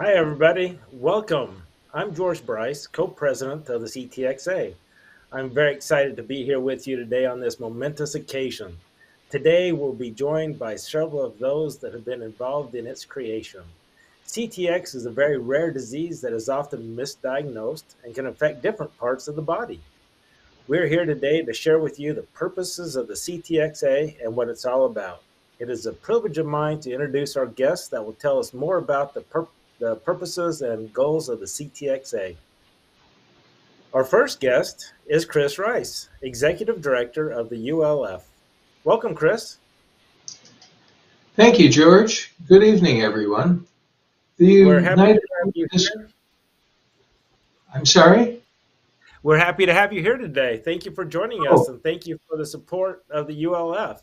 Hi, everybody. Welcome. I'm George Bryce, co president of the CTXA. I'm very excited to be here with you today on this momentous occasion. Today, we'll be joined by several of those that have been involved in its creation. CTX is a very rare disease that is often misdiagnosed and can affect different parts of the body. We're here today to share with you the purposes of the CTXA and what it's all about. It is a privilege of mine to introduce our guest that will tell us more about the, pur- the purposes and goals of the CTXA. Our first guest is Chris Rice, Executive Director of the ULF. Welcome, Chris. Thank you, George. Good evening, everyone. The We're happy United to have you here. I'm sorry? We're happy to have you here today. Thank you for joining us, oh. and thank you for the support of the ULF.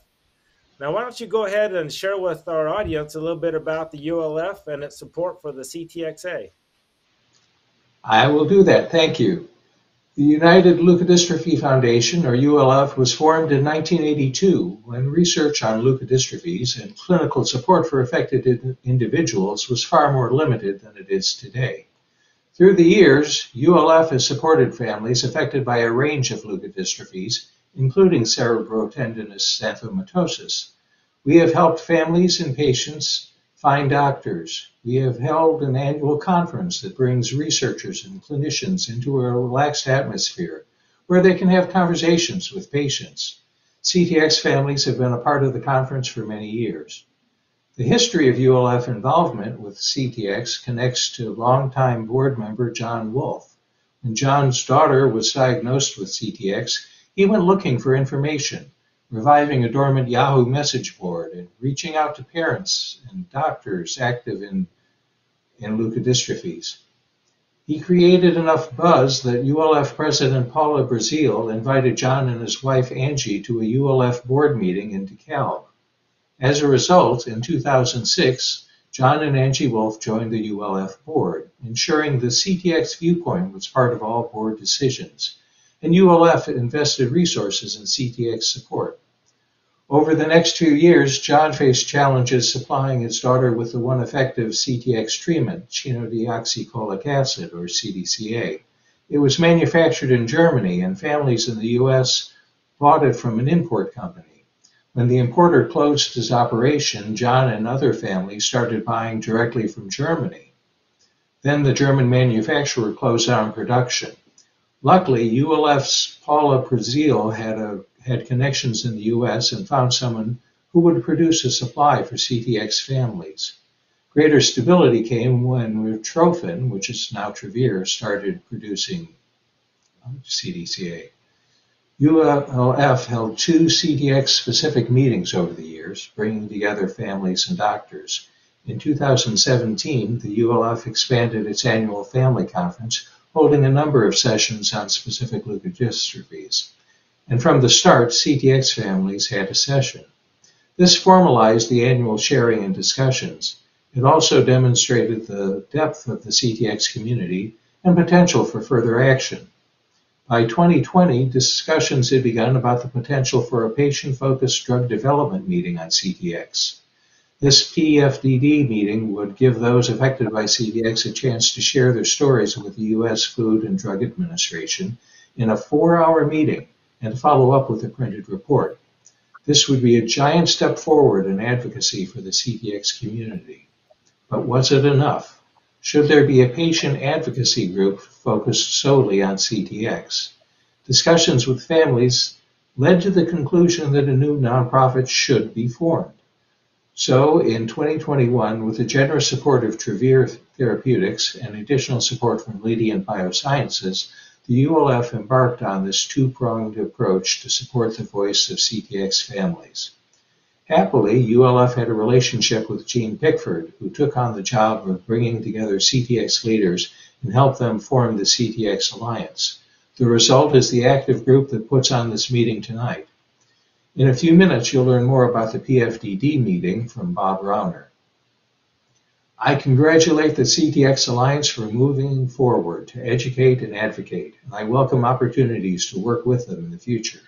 Now, why don't you go ahead and share with our audience a little bit about the ULF and its support for the CTXA? I will do that. Thank you. The United Leukodystrophy Foundation, or ULF, was formed in 1982 when research on leukodystrophies and clinical support for affected individuals was far more limited than it is today. Through the years, ULF has supported families affected by a range of leukodystrophies, including cerebrotendinous xanthomatosis. We have helped families and patients find doctors. We have held an annual conference that brings researchers and clinicians into a relaxed atmosphere where they can have conversations with patients. CTX families have been a part of the conference for many years. The history of ULF involvement with CTX connects to longtime board member John Wolf. When John's daughter was diagnosed with CTX, he went looking for information, reviving a dormant Yahoo message board and reaching out to parents and doctors active in, in leukodystrophies. He created enough buzz that ULF President Paula Brazil invited John and his wife Angie to a ULF board meeting in DeKalb. As a result, in 2006, John and Angie Wolf joined the ULF board, ensuring the CTX viewpoint was part of all board decisions, and ULF invested resources in CTX support. Over the next two years, John faced challenges supplying his daughter with the one effective CTX treatment, chenodeoxycholic acid, or CDCA. It was manufactured in Germany, and families in the US bought it from an import company. When the importer closed his operation, John and other families started buying directly from Germany. Then the German manufacturer closed down production. Luckily, ULF's Paula Brazil had, had connections in the US and found someone who would produce a supply for CTX families. Greater stability came when Retrophin, which is now Travere, started producing uh, CDCA. ULF held two CTX-specific meetings over the years, bringing together families and doctors. In 2017, the ULF expanded its annual family conference, holding a number of sessions on specific leukodystrophies. And from the start, CTX families had a session. This formalized the annual sharing and discussions. It also demonstrated the depth of the CTX community and potential for further action. By 2020, discussions had begun about the potential for a patient-focused drug development meeting on CTX. This PFDD meeting would give those affected by CTX a chance to share their stories with the U.S. Food and Drug Administration in a four-hour meeting and follow up with a printed report. This would be a giant step forward in advocacy for the CTX community. But was it enough? Should there be a patient advocacy group focused solely on CTX? Discussions with families led to the conclusion that a new nonprofit should be formed. So, in 2021, with the generous support of Travere Therapeutics and additional support from Leadiant Biosciences, the ULF embarked on this two-pronged approach to support the voice of CTX families. Happily, ULF had a relationship with Jean Pickford, who took on the job of bringing together CTX leaders and helped them form the CTX Alliance. The result is the active group that puts on this meeting tonight. In a few minutes, you'll learn more about the PFDD meeting from Bob Rauner. I congratulate the CTX Alliance for moving forward to educate and advocate, and I welcome opportunities to work with them in the future.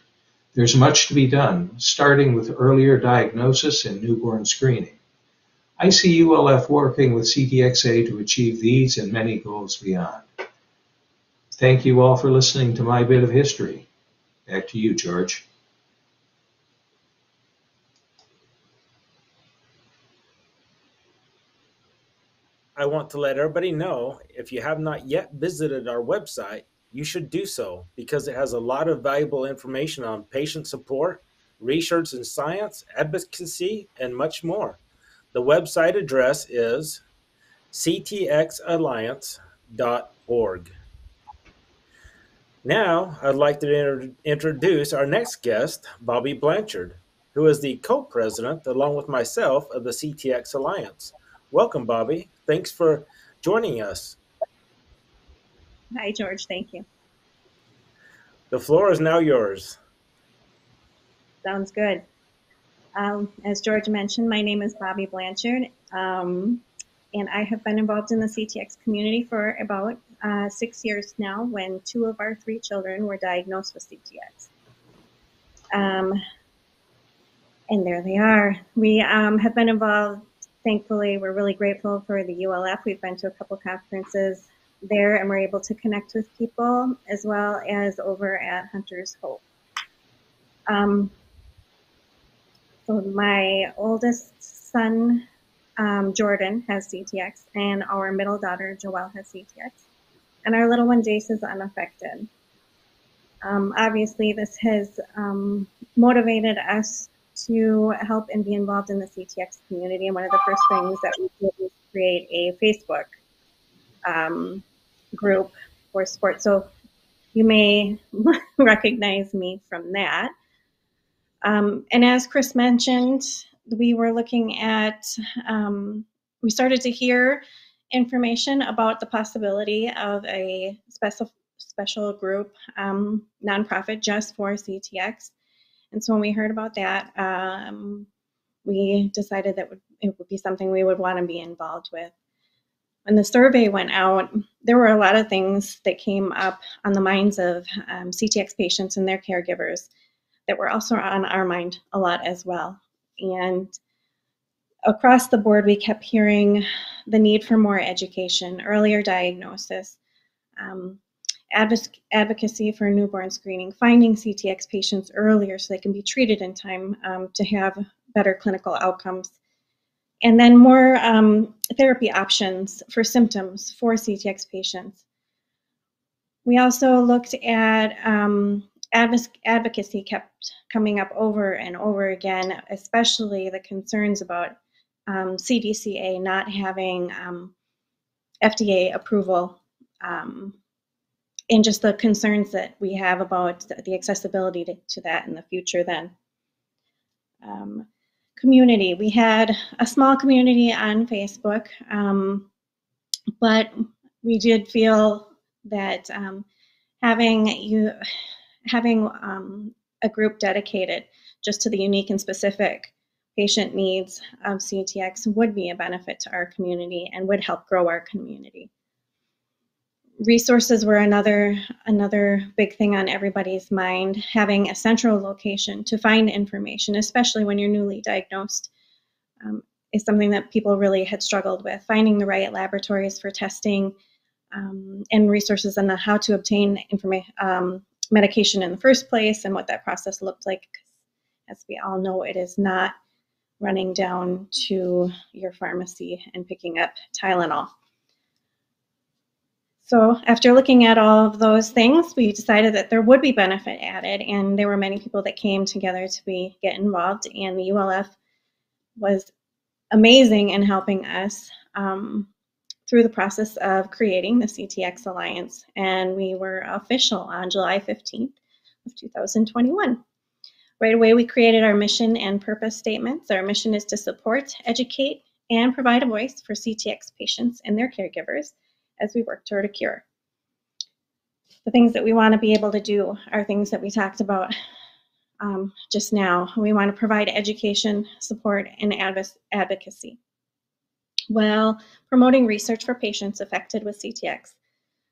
There's much to be done, starting with earlier diagnosis and newborn screening. I see ULF working with CTXA to achieve these and many goals beyond. Thank you all for listening to my bit of history. Back to you, George. I want to let everybody know if you have not yet visited our website, you should do so because it has a lot of valuable information on patient support, research and science, advocacy, and much more. The website address is ctxalliance.org. Now, I'd like to inter- introduce our next guest, Bobby Blanchard, who is the co president, along with myself, of the CTX Alliance. Welcome, Bobby. Thanks for joining us. Hi, George. Thank you. The floor is now yours. Sounds good. Um, as George mentioned, my name is Bobby Blanchard, um, and I have been involved in the CTX community for about uh, six years now when two of our three children were diagnosed with CTX. Um, and there they are. We um, have been involved, thankfully, we're really grateful for the ULF. We've been to a couple conferences there and we're able to connect with people as well as over at Hunter's Hope. Um, so my oldest son, um, Jordan, has CTX, and our middle daughter, Joelle, has CTX. And our little one, Jace, is unaffected. Um, obviously, this has um, motivated us to help and be involved in the CTX community. And one of the first things that we did was create a Facebook um, group for sports. So you may recognize me from that. Um, and as Chris mentioned, we were looking at, um, we started to hear information about the possibility of a special special group um, nonprofit just for CTX. And so when we heard about that, um, we decided that it would be something we would want to be involved with. When the survey went out, there were a lot of things that came up on the minds of um, CTX patients and their caregivers that were also on our mind a lot as well. And across the board, we kept hearing the need for more education, earlier diagnosis, um, advocacy for newborn screening, finding CTX patients earlier so they can be treated in time um, to have better clinical outcomes. And then more um, therapy options for symptoms for CTX patients. We also looked at um, advocacy kept coming up over and over again, especially the concerns about um, CDCA not having um, FDA approval um, and just the concerns that we have about the accessibility to, to that in the future then. Um, community, we had a small community on Facebook, um, but we did feel that um, having you having um, a group dedicated just to the unique and specific patient needs of CTX would be a benefit to our community and would help grow our community. Resources were another another big thing on everybody's mind. Having a central location to find information, especially when you're newly diagnosed, um, is something that people really had struggled with. Finding the right laboratories for testing um, and resources on how to obtain information, um, medication in the first place and what that process looked like. As we all know, it is not running down to your pharmacy and picking up Tylenol. So after looking at all of those things, we decided that there would be benefit added, and there were many people that came together to be get involved, and the ULF was amazing in helping us. Um, through the process of creating the CTX Alliance, and we were official on July 15th of 2021. Right away, we created our mission and purpose statements. Our mission is to support, educate, and provide a voice for CTX patients and their caregivers as we work toward a cure. The things that we want to be able to do are things that we talked about um, just now. We want to provide education, support, and advocacy while promoting research for patients affected with CTX,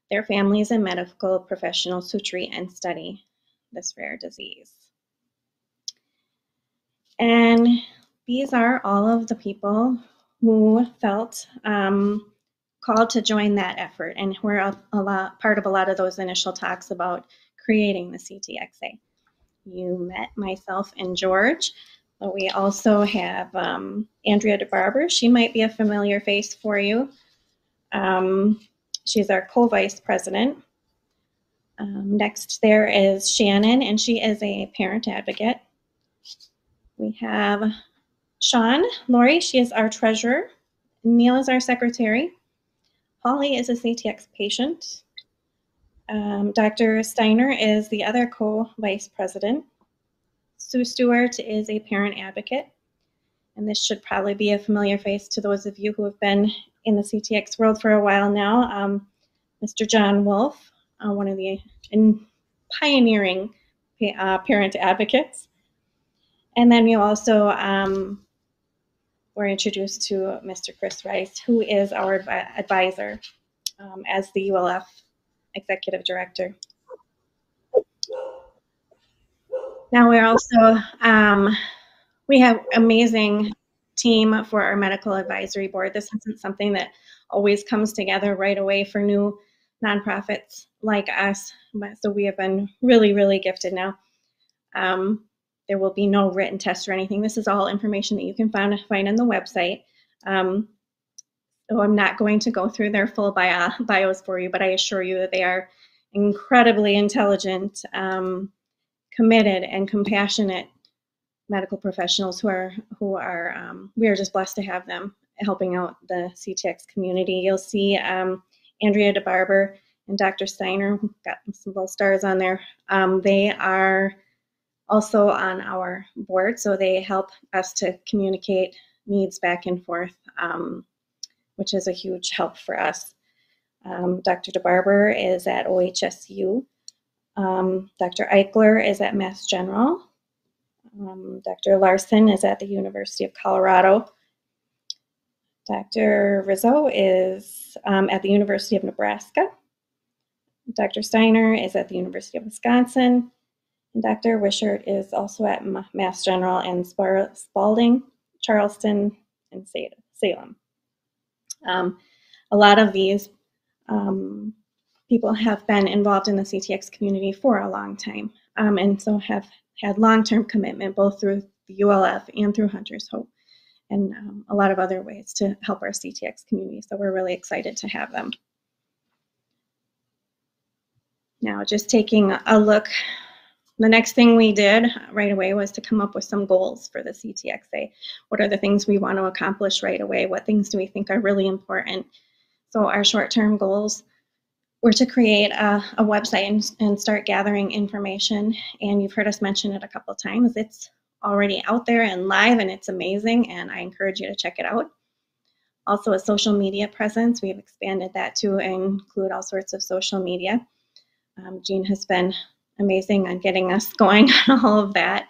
their families, and medical professionals who treat and study this rare disease. And these are all of the people who felt um, called to join that effort, and we're a, a lot, part of a lot of those initial talks about creating the CTXA. You met myself and George. We also have um, Andrea DeBarber. She might be a familiar face for you. Um, she's our co-vice president. Um, next there is Shannon, and she is a parent advocate. We have Sean, Lori, she is our treasurer. Neil is our secretary. Holly is a CTX patient. Um, Dr. Steiner is the other co-vice president. Sue Stewart is a parent advocate. And this should probably be a familiar face to those of you who have been in the CTX world for a while now. Um, Mr. John Wolf, uh, one of the pioneering uh, parent advocates. And then we also um, were introduced to Mr. Chris Rice, who is our advisor um, as the ULF executive director. Now we're also, um, we have amazing team for our medical advisory board. This isn't something that always comes together right away for new nonprofits like us. But so we have been really, really gifted now. Um, there will be no written test or anything. This is all information that you can find, find on the website. Um, so I'm not going to go through their full bio, bios for you, but I assure you that they are incredibly intelligent, um, committed, and compassionate medical professionals who are who are um, we are just blessed to have them helping out the CTX community. You'll see um, Andrea DeBarber and Dr. Steiner, got some little stars on there. Um, they are also on our board, so they help us to communicate needs back and forth, um, which is a huge help for us. Um, Dr. DeBarber is at OHSU. Um, Dr. Eichler is at Mass General. Um, Dr. Larson is at the University of Colorado. Dr. Rizzo is um, at the University of Nebraska. Dr. Steiner is at the University of Wisconsin. Dr. Wishart is also at Mass General and Spaulding, Charlestown, and Salem. Um, a lot of these um, people have been involved in the CTX community for a long time um, and so have had long-term commitment both through the ULF and through Hunter's Hope and um, a lot of other ways to help our CTX community. So we're really excited to have them. Now, just taking a look, the next thing we did right away was to come up with some goals for the CTXA. What are the things we want to accomplish right away? What things do we think are really important? So our short-term goals were to create a, a website and, and, start gathering information. And you've heard us mention it a couple times. It's already out there and live and it's amazing and I encourage you to check it out. Also a social media presence. We've expanded that to include all sorts of social media. Um, Jean has been amazing on getting us going on all of that.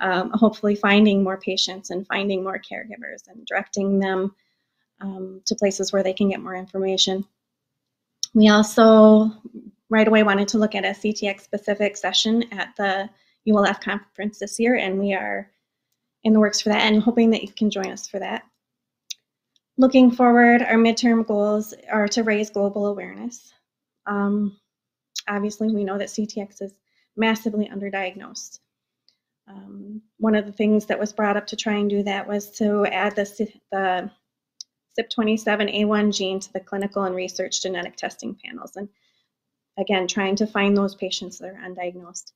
Um, hopefully finding more patients and finding more caregivers and directing them um, to places where they can get more information. We also right away wanted to look at a CTX specific session at the ULF conference this year, and we are in the works for that and hoping that you can join us for that. Looking forward, our midterm goals are to raise global awareness. Um, obviously, we know that CTX is massively underdiagnosed. Um, one of the things that was brought up to try and do that was to add the, the CYP27A1 gene to the clinical and research genetic testing panels. And again, trying to find those patients that are undiagnosed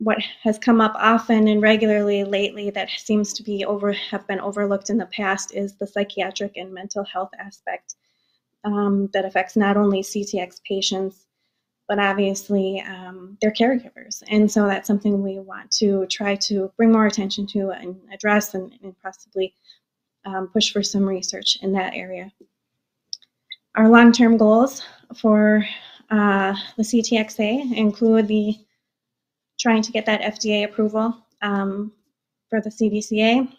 what has come up often and regularly lately that seems to be over have been overlooked in the past is the psychiatric and mental health aspect um, that affects not only CTX patients but obviously um, their caregivers. And so that's something we want to try to bring more attention to and address and, and possibly um, push for some research in that area. Our long-term goals for uh, the CTXA include the trying to get that FDA approval um, for the CDCA.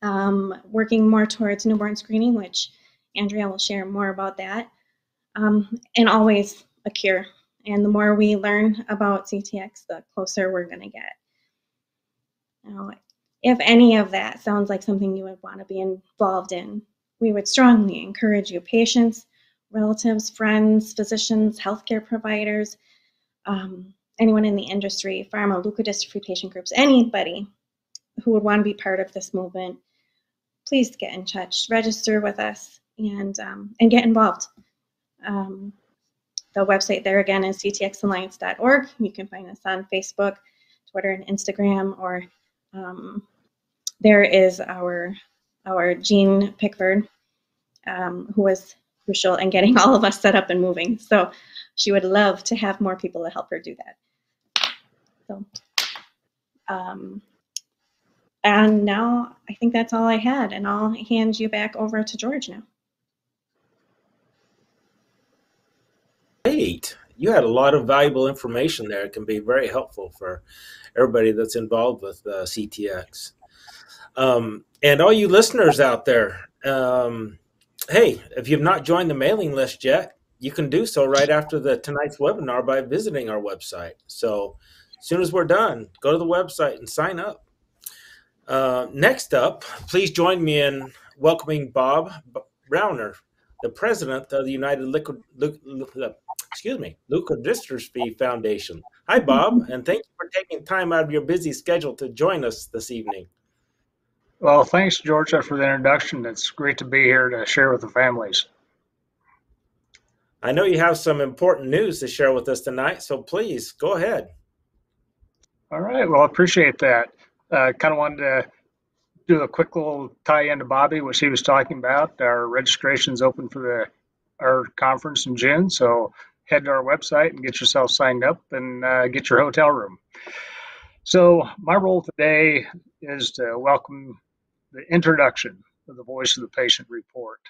Um, working more towards newborn screening, which Andrea will share more about that. Um, and always a cure. And the more we learn about CTX, the closer we're going to get. Now, if any of that sounds like something you would want to be involved in, we would strongly encourage you, patients, relatives, friends, physicians, healthcare providers, um, anyone in the industry, pharma, leukodystrophy patient groups, anybody who would want to be part of this movement, please get in touch, register with us, and um, and get involved. Um, the website there again is ctxalliance.org. You can find us on Facebook, Twitter, and Instagram, or um, there is our our Jean Pickford, um, who was crucial in getting all of us set up and moving. So she would love to have more people to help her do that. So, um, and now I think that's all I had, and I'll hand you back over to George now. Great. You had a lot of valuable information there. It can be very helpful for everybody that's involved with uh, CTX. Um, and all you listeners out there, um, hey, if you've not joined the mailing list yet, you can do so right after the tonight's webinar by visiting our website. So as soon as we're done, go to the website and sign up. Uh, next up, please join me in welcoming Bob Browner, the president of the United Liquid, excuse me, Luca Leukodystrophy Foundation. Hi, Bob, and thank you for taking time out of your busy schedule to join us this evening. Well, thanks, Georgia, for the introduction. It's great to be here to share with the families. I know you have some important news to share with us tonight, so please go ahead. All right. Well, I appreciate that. Uh, kind of wanted to do a quick little tie in to Bobby, what he was talking about. Our registration's open for the our conference in June, so head to our website and get yourself signed up and uh, get your hotel room. So my role today is to welcome the introduction of the Voice of the Patient report.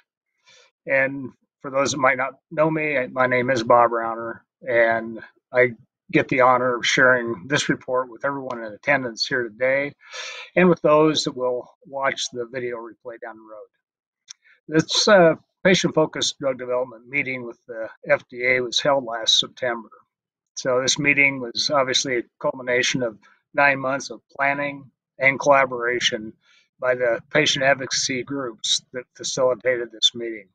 And for those that might not know me, my name is Bob Browner, and I get the honor of sharing this report with everyone in attendance here today and with those that will watch the video replay down the road. This uh, patient focused drug development meeting with the FDA was held last September. So, this meeting was obviously a culmination of nine months of planning and collaboration by the patient advocacy groups that facilitated this meeting.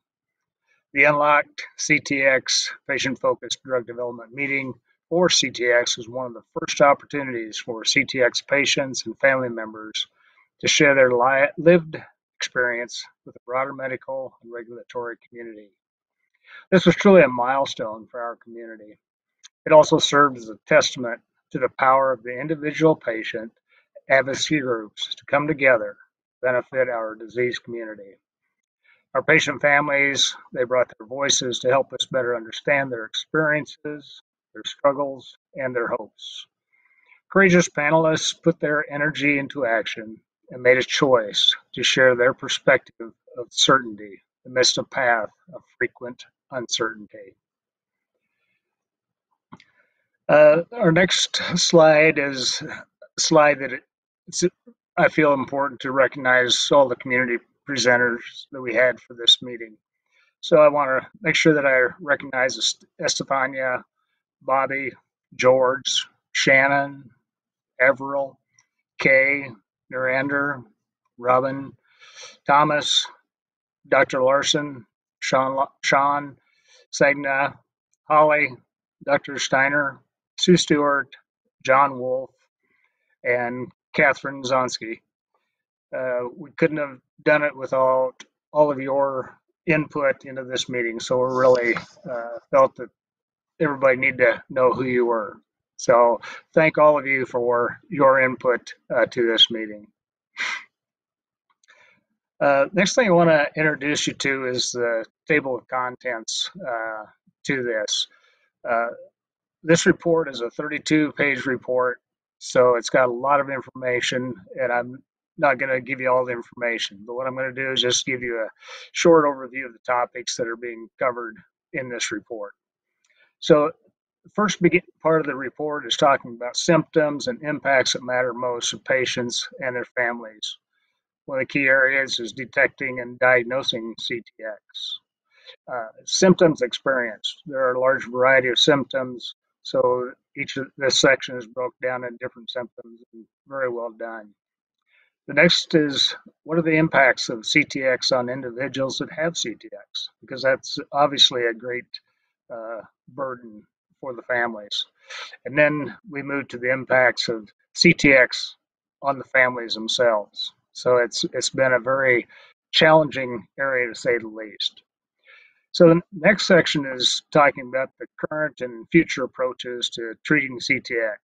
The Unlocked CTX Patient Focused Drug Development Meeting, or CTX, was one of the first opportunities for CTX patients and family members to share their li- lived experience with the broader medical and regulatory community. This was truly a milestone for our community. It also served as a testament to the power of the individual patient advocacy groups to come together to benefit our disease community. Our patient families, they brought their voices to help us better understand their experiences, their struggles, and their hopes. Courageous panelists put their energy into action and made a choice to share their perspective of certainty amidst a path of frequent uncertainty. Uh, our next slide is a slide that it, I feel important to recognize all the community presenters that we had for this meeting. So I want to make sure that I recognize Estefania, Bobby, George, Shannon, Everill, Kay, Narander, Robin, Thomas, Dr. Larson, Sean, Sean Sagna, Holly, Dr. Steiner, Sue Stewart, John Wolf, and Catherine Zonski. Uh, we couldn't have done it without all of your input into this meeting. So we really uh, felt that everybody needed to know who you were. So thank all of you for your input uh, to this meeting. Uh, next thing I want to introduce you to is the table of contents uh, to this. Uh, this report is a 32 page report so it's got a lot of information, and I'm not going to give you all the information. But what I'm going to do is just give you a short overview of the topics that are being covered in this report. So first part of the report is talking about symptoms and impacts that matter most to patients and their families. One of the key areas is detecting and diagnosing CTX. Uh, symptoms experienced. There are a large variety of symptoms so each of this section is broke down in different symptoms and very well done. the next is what are the impacts of CTX on individuals that have CTX? Because that's obviously a great uh, burden for the families. And then we move to the impacts of CTX on the families themselves. So it's it's been a very challenging area to say the least. So the next section is talking about the current and future approaches to treating CTX.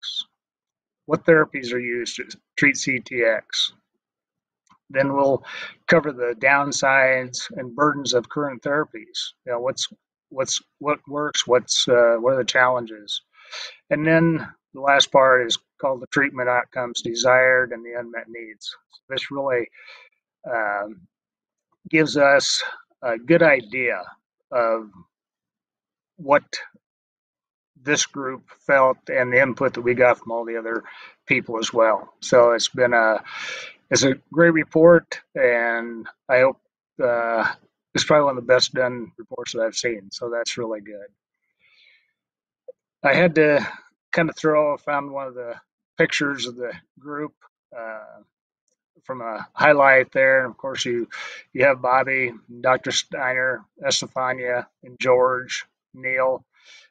What therapies are used to treat CTX? Then we'll cover the downsides and burdens of current therapies. You know, what's what's what works, what's uh, what are the challenges, and then the last part is called the treatment outcomes desired and the unmet needs. This really um, gives us a good idea of what this group felt and the input that we got from all the other people as well. So it's been a it's a great report, and I hope uh, it's probably one of the best done reports that I've seen. So that's really good. I had to kind of throw. Found one of the pictures of the group uh, from a highlight there, and of course you you have Bobby, Dr. Steiner, Estefania, and George, Neil,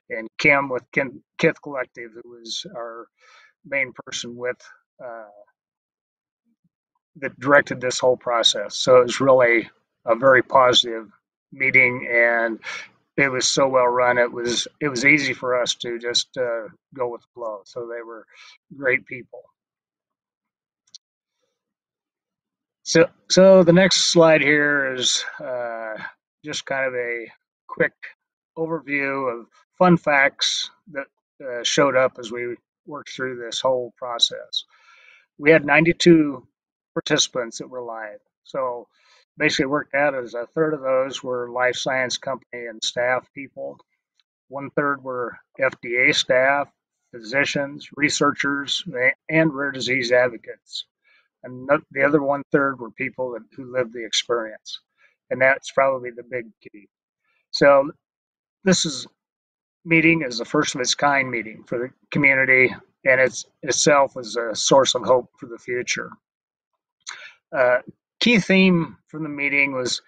and Kim with Kith Collective, who was our main person with uh, that directed this whole process. So it was really a very positive meeting, and it was so well run. It was it was easy for us to just uh, go with the flow. So they were great people. So so the next slide here is uh, just kind of a quick overview of fun facts that uh, showed up as we worked through this whole process. We had 92 participants that were live. So basically worked out as a third of those were life science company and staff people. One third were FDA staff, physicians, researchers, and rare disease advocates. And the other one third were people who lived the experience. And that's probably the big key. So this is meeting is the first of its kind meeting for the community and it's itself is a source of hope for the future. Uh, key theme from the meeting was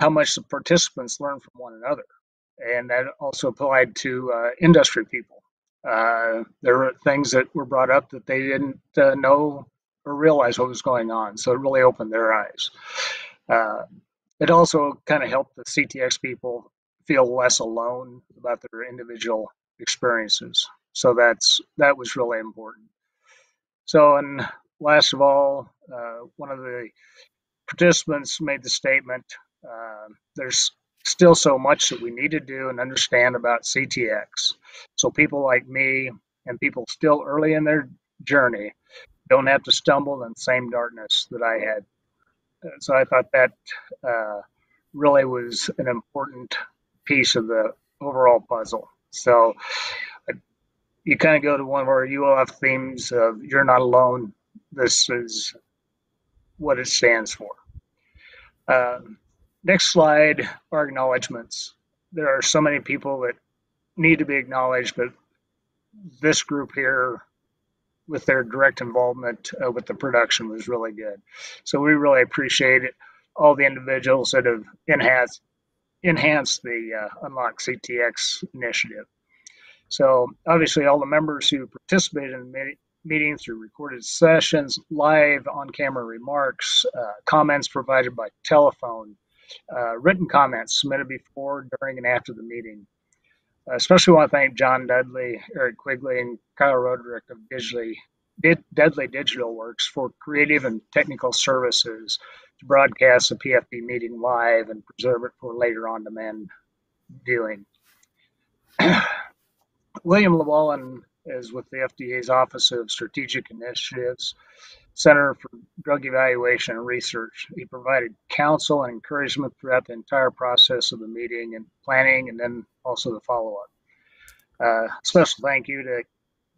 how much the participants learned from one another, and that also applied to uh, industry people. Uh, there were things that were brought up that they didn't uh, know or realize what was going on, so it really opened their eyes. Uh, it also kind of helped the CTX people feel less alone about their individual experiences. So that's that was really important. So, and last of all, uh, one of the participants made the statement uh, there's still so much that we need to do and understand about CTX. So, people like me and people still early in their journey don't have to stumble in the same darkness that I had. Uh, so, I thought that uh, really was an important piece of the overall puzzle. So, you kind of go to one of our ULF themes of "You're not alone." This is what it stands for. Um, next slide are acknowledgments. There are so many people that need to be acknowledged, but this group here, with their direct involvement uh, with the production, was really good. So we really appreciate it. All the individuals that have enhanced enhanced the uh, Unlock CTX initiative. So obviously, all the members who participated in the meeting through recorded sessions, live on camera remarks, uh, comments provided by telephone, uh, written comments submitted before, during, and after the meeting. I especially want to thank John Dudley, Eric Quigley, and Kyle Roderick of Digitally, Deadly Digital Works for creative and technical services to broadcast the PFB meeting live and preserve it for later on demand viewing. William Llewellyn is with the FDA's Office of Strategic Initiatives, Center for Drug Evaluation and Research. He provided counsel and encouragement throughout the entire process of the meeting and planning, and then also the follow up. Uh, special thank you to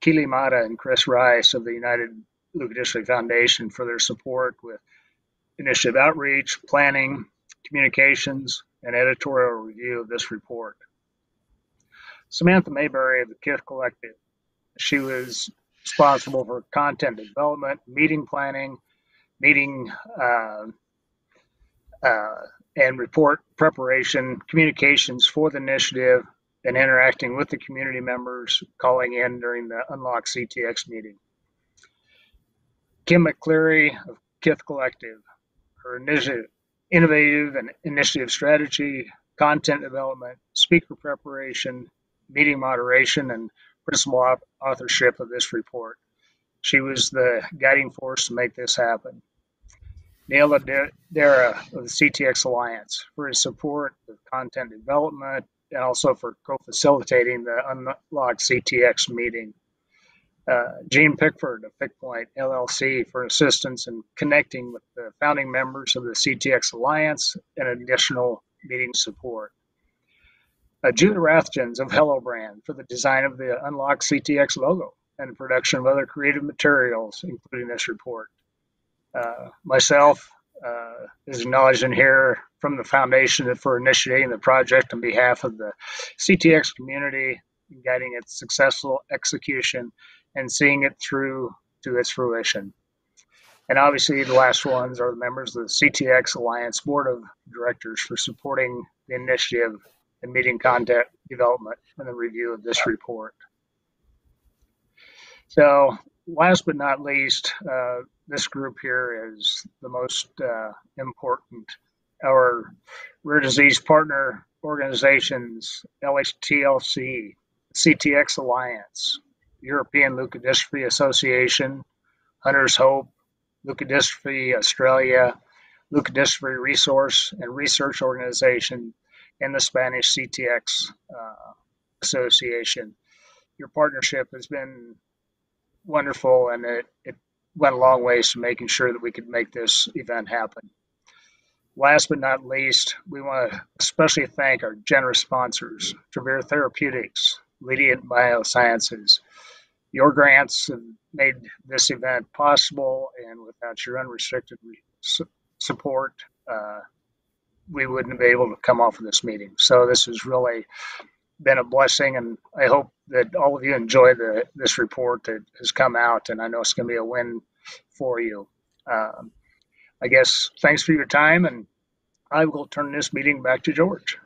Keely Mata and Chris Rice of the United Leukodystrophy Foundation for their support with initiative outreach, planning, communications, and editorial review of this report. Samantha Mayberry of the Kith Collective she was responsible for content development, meeting planning, meeting uh, uh, and report preparation, communications for the initiative, and interacting with the community members calling in during the Unlock CTX meeting. Kim McCleary of Kith Collective, her initiative, innovative and initiative strategy, content development, speaker preparation, meeting moderation, and principal authorship of this report. She was the guiding force to make this happen. Neil Dara of the CTX Alliance for his support of content development and also for co-facilitating the Unlocked CTX meeting. Uh, Jean Pickford of PickPoint LLC for assistance in connecting with the founding members of the CTX Alliance and additional meeting support. Judah Rathgens of Hello Brand for the design of the Unlock CTX logo and production of other creative materials, including this report. Uh, myself uh, is acknowledged in here from the foundation for initiating the project on behalf of the CTX community, guiding its successful execution and seeing it through to its fruition. And obviously, the last ones are the members of the CTX Alliance Board of Directors for supporting the initiative and meeting content development and the review of this report. So, last but not least, uh, this group here is the most uh, important. Our rare disease partner organizations, LHTLC, CTX Alliance, European Leukodystrophy Association, Hunter's Hope, Leukodystrophy Australia, Leukodystrophy Resource and Research Organization, and the Spanish CTX uh, Association. Your partnership has been wonderful and it, it went a long ways to making sure that we could make this event happen. Last but not least, we want to especially thank our generous sponsors, Travere Therapeutics, Leadiant Biosciences. Your grants have made this event possible, and without your unrestricted support, uh, we wouldn't be able to come off of this meeting. So this has really been a blessing, and I hope that all of you enjoy the this report that has come out, and I know it's going to be a win for you. Um, I guess thanks for your time, and I will turn this meeting back to George.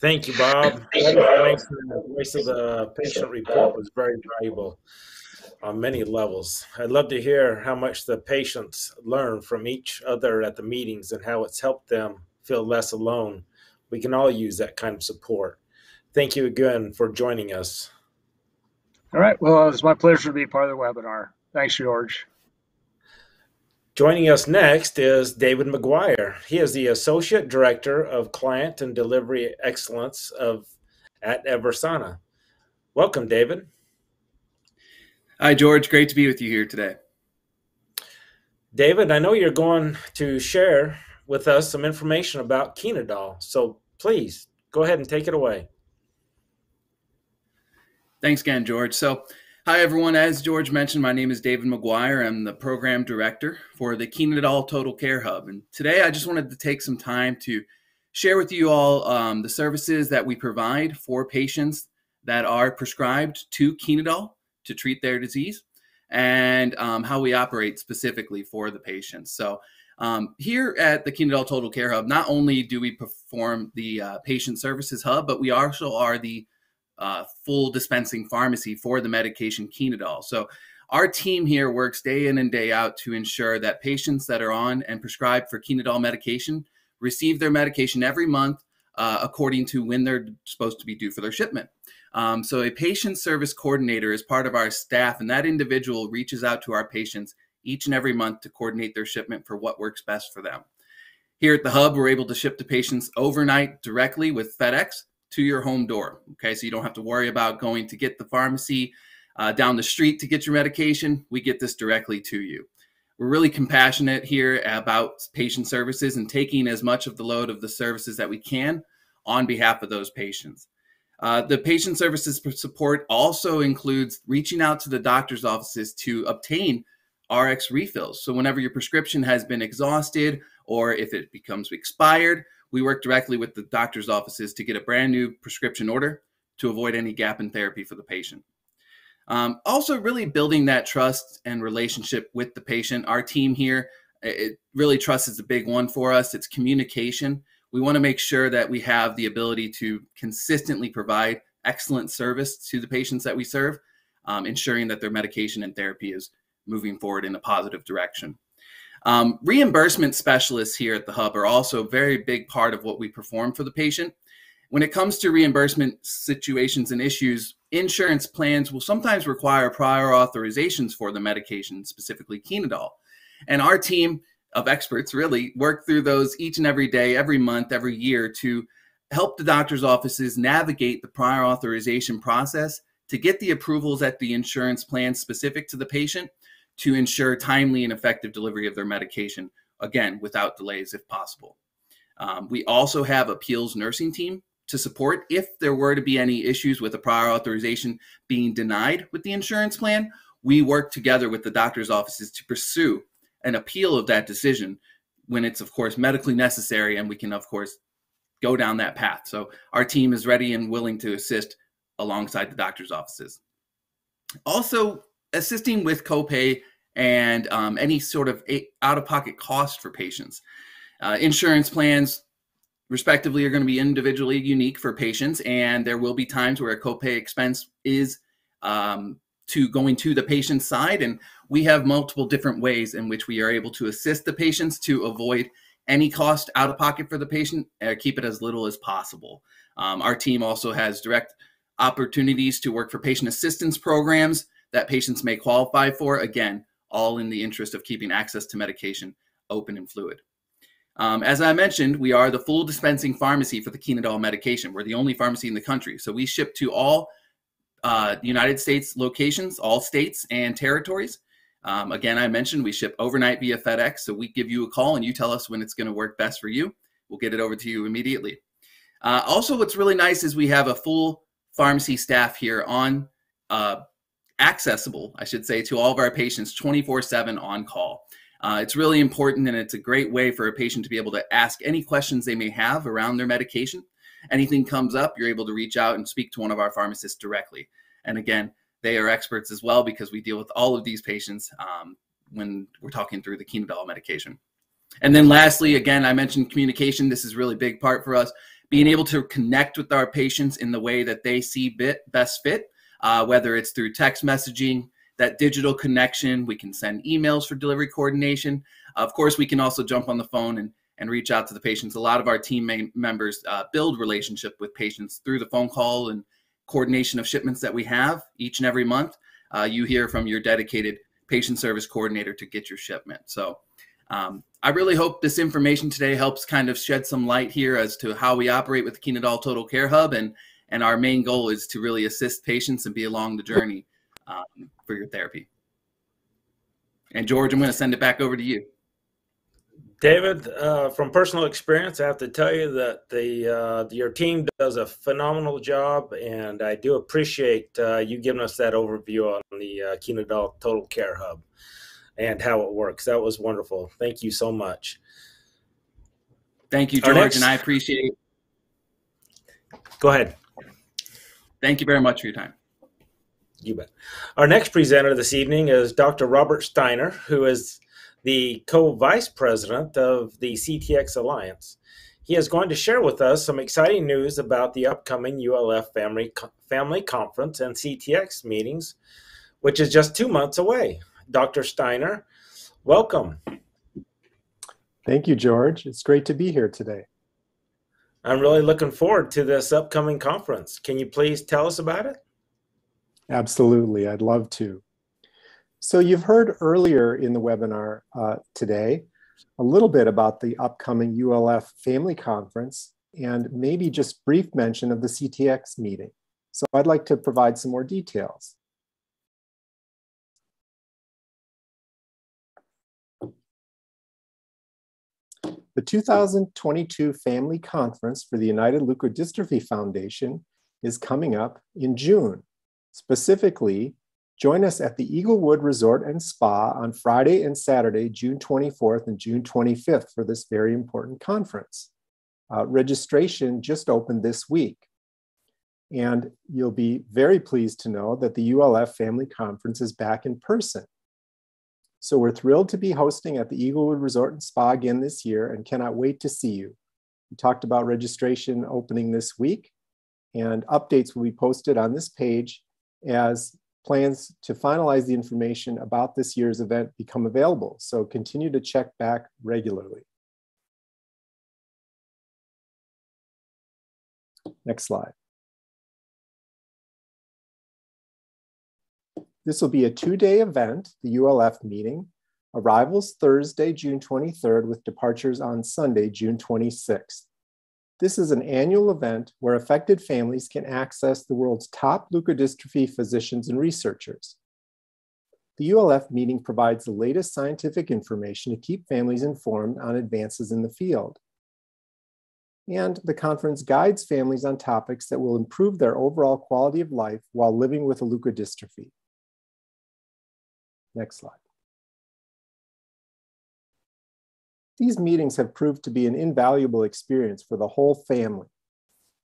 Thank you, Bob. Thanks for the voice of the patient report was very valuable on many levels. I'd love to hear how much the patients learn from each other at the meetings and how it's helped them feel less alone. We can all use that kind of support. Thank you again for joining us. All right. Well, it's my pleasure to be part of the webinar. Thanks, George. Joining us next is David McGuire. He is the Associate Director of Client and Delivery Excellence of at Eversana. Welcome, David. Hi, George. Great to be with you here today. David, I know you're going to share with us some information about Chenodal, so please go ahead and take it away. Thanks again, George. So, hi everyone. As George mentioned, my name is David McGuire. I'm the program director for the Chenodal Total Care Hub, and today I just wanted to take some time to share with you all um, the services that we provide for patients that are prescribed to Chenodal to treat their disease and um, how we operate specifically for the patients. So, um, here at the Chenodal Total Care Hub, not only do we perform the uh, patient services hub, but we also are the uh, full dispensing pharmacy for the medication Chenodal. So, our team here works day in and day out to ensure that patients that are on and prescribed for Chenodal medication receive their medication every month uh, according to when they're supposed to be due for their shipment. Um, so, a patient service coordinator is part of our staff, and that individual reaches out to our patients each and every month to coordinate their shipment for what works best for them. Here at the hub, we're able to ship to patients overnight directly with FedEx to your home door. Okay, so you don't have to worry about going to get the pharmacy uh, down the street to get your medication. We get this directly to you. We're really compassionate here about patient services and taking as much of the load of the services that we can on behalf of those patients. Uh, the patient services support also includes reaching out to the doctor's offices to obtain RX refills. So, whenever your prescription has been exhausted or if it becomes expired, we work directly with the doctor's offices to get a brand new prescription order to avoid any gap in therapy for the patient. Um, also, really building that trust and relationship with the patient. Our team here, it really trust is a big one for us. It's communication. We want to make sure that we have the ability to consistently provide excellent service to the patients that we serve, um, ensuring that their medication and therapy is moving forward in a positive direction. Um, reimbursement specialists here at the Hub are also a very big part of what we perform for the patient. When it comes to reimbursement situations and issues, insurance plans will sometimes require prior authorizations for the medication, specifically Chenodal. And our team of experts really work through those each and every day, every month, every year to help the doctor's offices navigate the prior authorization process to get the approvals at the insurance plan specific to the patient to ensure timely and effective delivery of their medication, again, without delays if possible. Um, we also have appeals nursing team to support if there were to be any issues with a prior authorization being denied with the insurance plan. We work together with the doctor's offices to pursue an appeal of that decision when it's, of course, medically necessary, and we can, of course, go down that path. So our team is ready and willing to assist alongside the doctor's offices. Also, assisting with copay and um, any sort of out-of-pocket cost for patients. Uh, insurance plans, respectively, are going to be individually unique for patients, and there will be times where a copay expense is um, to going to the patient's side, and we have multiple different ways in which we are able to assist the patients to avoid any cost out of pocket for the patient, or keep it as little as possible. Um, our team also has direct opportunities to work for patient assistance programs that patients may qualify for. Again, all in the interest of keeping access to medication open and fluid. Um, as I mentioned, we are the full dispensing pharmacy for the Chenodal medication. We're the only pharmacy in the country. So we ship to all uh, United States locations, all states and territories. Um, again, I mentioned we ship overnight via FedEx. So we give you a call and you tell us when it's going to work best for you. We'll get it over to you immediately. Uh, also, what's really nice is we have a full pharmacy staff here on uh, accessible, I should say, to all of our patients 24 7 on call. Uh, it's really important and it's a great way for a patient to be able to ask any questions they may have around their medication. Anything comes up, you're able to reach out and speak to one of our pharmacists directly. And again, they are experts as well because we deal with all of these patients um, when we're talking through the Chenodal medication. And then lastly, again, I mentioned communication. This is really big part for us. Being able to connect with our patients in the way that they see bit, best fit uh, whether it's through text messaging, that digital connection. We can send emails for delivery coordination. Of course, we can also jump on the phone and, and reach out to the patients. A lot of our team members uh, build relationship with patients through the phone call and coordination of shipments that we have each and every month. Uh, you hear from your dedicated patient service coordinator to get your shipment. So um, I really hope this information today helps kind of shed some light here as to how we operate with the Chenodal Total Care Hub and and our main goal is to really assist patients and be along the journey um, for your therapy. And George, I'm going to send it back over to you. David, uh, from personal experience, I have to tell you that the uh, your team does a phenomenal job, and I do appreciate uh, you giving us that overview on the uh, Chenodal Total Care Hub and how it works. That was wonderful. Thank you so much. Thank you, George, next... and I appreciate. Go ahead. Thank you very much for your time. You bet. Our next presenter this evening is Dr. Robert Steiner, who is the co-vice president of the CTX Alliance. He is going to share with us some exciting news about the upcoming ULF Family, Family Conference and CTX meetings, which is just two months away. Dr. Steiner, welcome. Thank you, George. It's great to be here today. I'm really looking forward to this upcoming conference. Can you please tell us about it? Absolutely, I'd love to. So you've heard earlier in the webinar uh, today a little bit about the upcoming ULF Family Conference and maybe just brief mention of the CTX meeting. So I'd like to provide some more details. The 2022 Family Conference for the United Leukodystrophy Foundation is coming up in June. Specifically, join us at the Eaglewood Resort and Spa on Friday and Saturday, June 24th and June 25th for this very important conference. Uh, registration just opened this week. And you'll be very pleased to know that the ULF Family Conference is back in person. So we're thrilled to be hosting at the Eaglewood Resort and Spa again this year and cannot wait to see you. We talked about registration opening this week, and updates will be posted on this page as plans to finalize the information about this year's event become available. So continue to check back regularly. Next slide. This will be a two-day event, the ULF meeting. Arrivals Thursday, June 23rd with departures on Sunday, June 26th. This is an annual event where affected families can access the world's top leukodystrophy physicians and researchers. The ULF meeting provides the latest scientific information to keep families informed on advances in the field. And the conference guides families on topics that will improve their overall quality of life while living with a leukodystrophy. Next slide. These meetings have proved to be an invaluable experience for the whole family,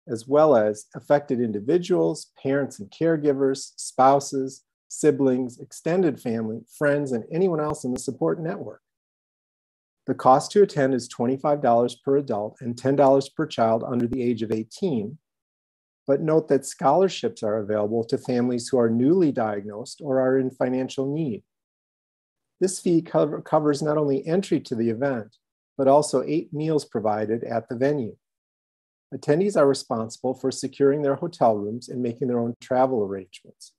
as well as affected individuals, parents and caregivers, spouses, siblings, extended family, friends, and anyone else in the support network. The cost to attend is $25 per adult and $10 per child under the age of 18. But note that scholarships are available to families who are newly diagnosed or are in financial need. This fee cover, covers not only entry to the event, but also eight meals provided at the venue. Attendees are responsible for securing their hotel rooms and making their own travel arrangements.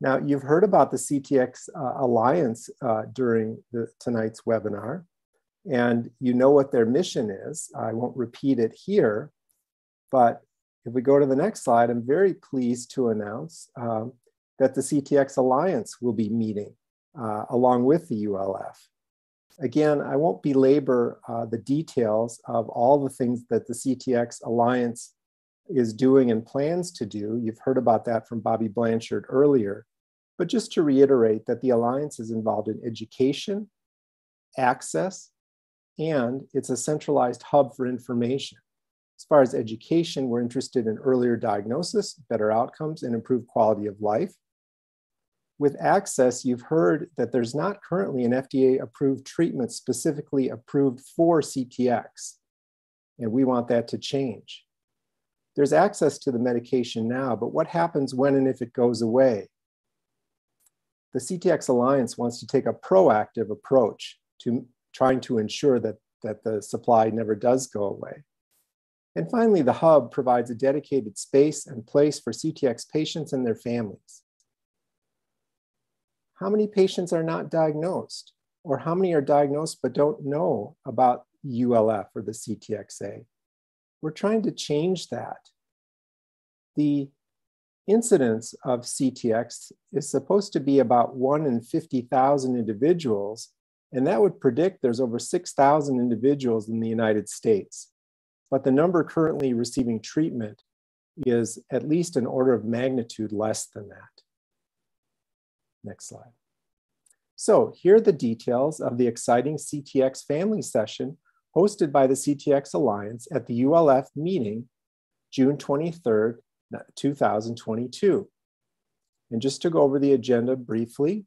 Now, you've heard about the CTX uh, Alliance uh, during the, tonight's webinar, and you know what their mission is. I won't repeat it here, but if we go to the next slide, I'm very pleased to announce um, that the CTX Alliance will be meeting uh, along with the ULF. Again, I won't belabor uh, the details of all the things that the CTX Alliance is doing and plans to do. You've heard about that from Bobby Blanchard earlier. But just to reiterate that the Alliance is involved in education, access, and it's a centralized hub for information. As far as education, we're interested in earlier diagnosis, better outcomes, and improved quality of life with access, you've heard that there's not currently an FDA approved treatment specifically approved for CTX, and we want that to change. There's access to the medication now, but what happens when and if it goes away? The CTX Alliance wants to take a proactive approach to trying to ensure that, that the supply never does go away. And finally, the hub provides a dedicated space and place for CTX patients and their families how many patients are not diagnosed? Or how many are diagnosed but don't know about ULF or the CTXA? We're trying to change that. The incidence of CTX is supposed to be about 1 in 50,000 individuals, and that would predict there's over 6,000 individuals in the United States. But the number currently receiving treatment is at least an order of magnitude less than that. Next slide. So here are the details of the exciting CTX family session hosted by the CTX Alliance at the ULF meeting, June 23rd, 2022. And just to go over the agenda briefly,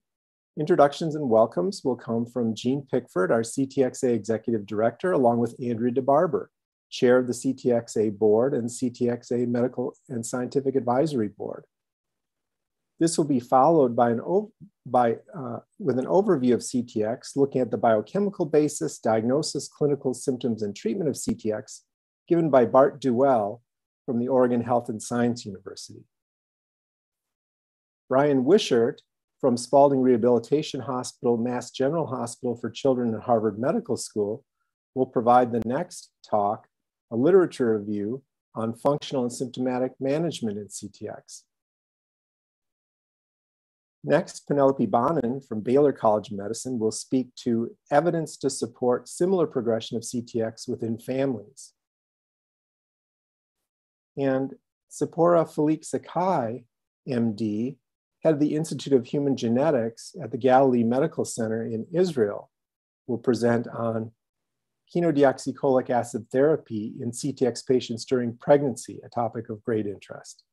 introductions and welcomes will come from Jean Pickford, our CTXA Executive Director, along with Andrea DeBarber, Chair of the CTXA Board and CTXA Medical and Scientific Advisory Board. This will be followed by an by uh, with an overview of CTX, looking at the biochemical basis, diagnosis, clinical symptoms, and treatment of CTX, given by Bart Duell from the Oregon Health and Science University. Brian Wishart from Spaulding Rehabilitation Hospital, Mass General Hospital for Children at Harvard Medical School will provide the next talk, a literature review on functional and symptomatic management in CTX. Next, Penelope Bonnen from Baylor College of Medicine will speak to evidence to support similar progression of CTX within families. And Tzipora Falik Zaccai, MD, head of the Institute of Human Genetics at the Galilee Medical Center in Israel, will present on chenodeoxycholic acid therapy in CTX patients during pregnancy, a topic of great interest.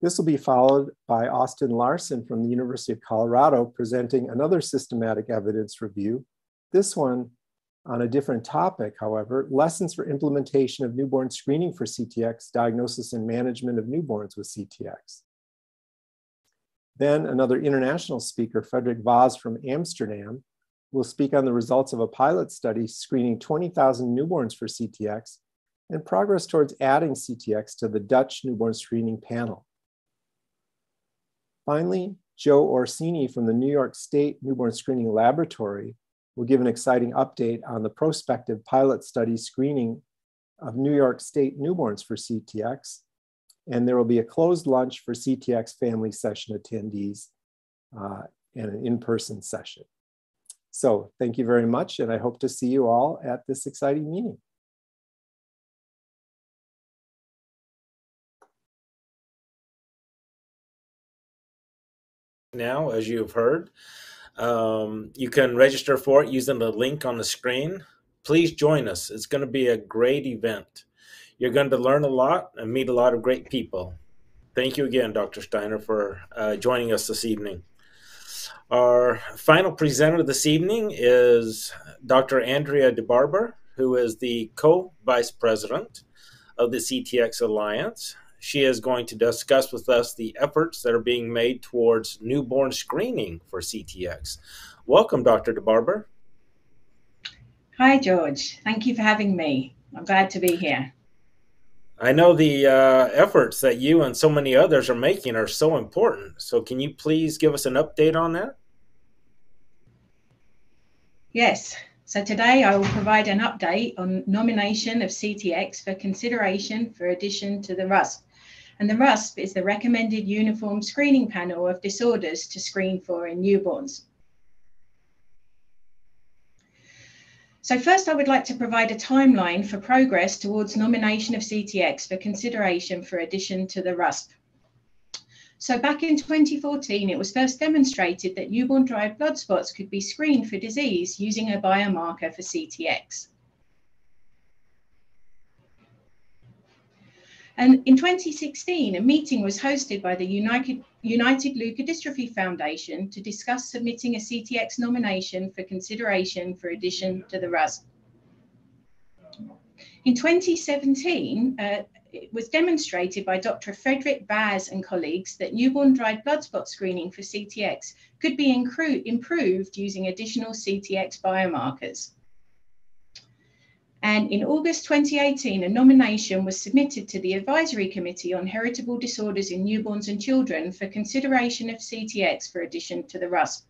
This will be followed by Austin Larson from the University of Colorado presenting another systematic evidence review, this one on a different topic, however, lessons for implementation of newborn screening for CTX, diagnosis and management of newborns with CTX. Then another international speaker, Frederick Vaz from Amsterdam, will speak on the results of a pilot study screening 20,000 newborns for CTX and progress towards adding CTX to the Dutch newborn screening panel. Finally, Joe Orsini from the New York State Newborn Screening Laboratory will give an exciting update on the prospective pilot study screening of New York State newborns for CTX. And there will be a closed lunch for CTX family session attendees uh, and an in-person session. So thank you very much, and I hope to see you all at this exciting meeting. Now, as you have heard. Um, you can register for it using the link on the screen. Please join us. It's going to be a great event. You're going to learn a lot and meet a lot of great people. Thank you again, Dr. Steiner, for uh, joining us this evening. Our final presenter this evening is Dr. Andrea DeBarber, who is the co vice president of the CTX Alliance. She is going to discuss with us the efforts that are being made towards newborn screening for CTX. Welcome, Dr. DeBarber. Hi, George. Thank you for having me. I'm glad to be here. I know the uh, efforts that you and so many others are making are so important. So, can you please give us an update on that? Yes. So today I will provide an update on nomination of CTX for consideration for addition to the RUSP and the RUSP is the recommended uniform screening panel of disorders to screen for in newborns. So first I would like to provide a timeline for progress towards nomination of CTX for consideration for addition to the RUSP. So back in 2014, it was first demonstrated that newborn-derived blood spots could be screened for disease using a biomarker for CTX. And in 2016, a meeting was hosted by the United, United Leukodystrophy Foundation to discuss submitting a CTX nomination for consideration for addition to the RUSP. In 2017, uh, it was demonstrated by Dr. Frederick Vaz and colleagues that newborn dried blood spot screening for CTX could be improved using additional CTX biomarkers. And in August 2018, a nomination was submitted to the Advisory Committee on Heritable Disorders in Newborns and Children for consideration of CTX for addition to the RUSP.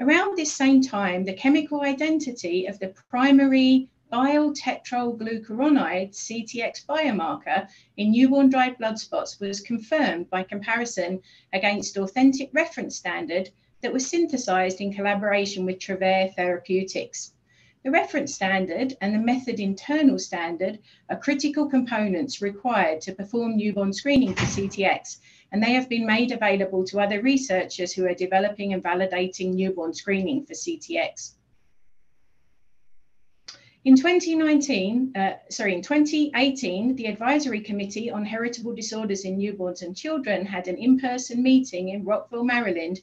Around this same time, the chemical identity of the primary bile tetrol glucuronide CTX biomarker in newborn dried blood spots was confirmed by comparison against authentic reference standard that was synthesized in collaboration with Travere Therapeutics. The reference standard and the method internal standard are critical components required to perform newborn screening for CTX, and they have been made available to other researchers who are developing and validating newborn screening for CTX. In 2019, uh, sorry, in 2018, the Advisory Committee on Heritable Disorders in Newborns and Children had an in-person meeting in Rockville, Maryland,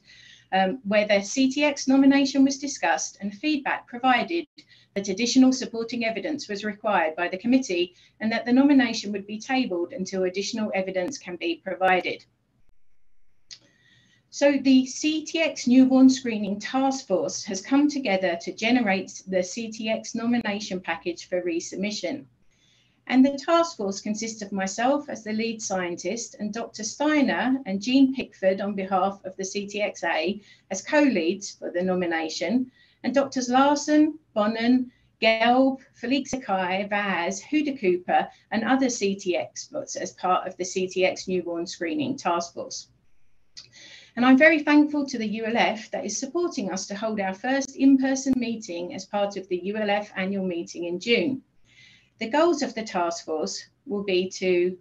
um, where the CTX nomination was discussed and feedback provided that additional supporting evidence was required by the committee and that the nomination would be tabled until additional evidence can be provided. So the CTX Newborn Screening Task Force has come together to generate the CTX nomination package for resubmission. And the task force consists of myself as the lead scientist and Dr. Steiner and Jean Pickford on behalf of the CTXA as co-leads for the nomination, and Drs. Larson, Bonnen, Gelb, Falik Zaccai, Vaz, Huda Cooper, and other CT experts as part of the CTX newborn screening task force. And I'm very thankful to the ULF that is supporting us to hold our first in-person meeting as part of the ULF annual meeting in June. The goals of the task force will be to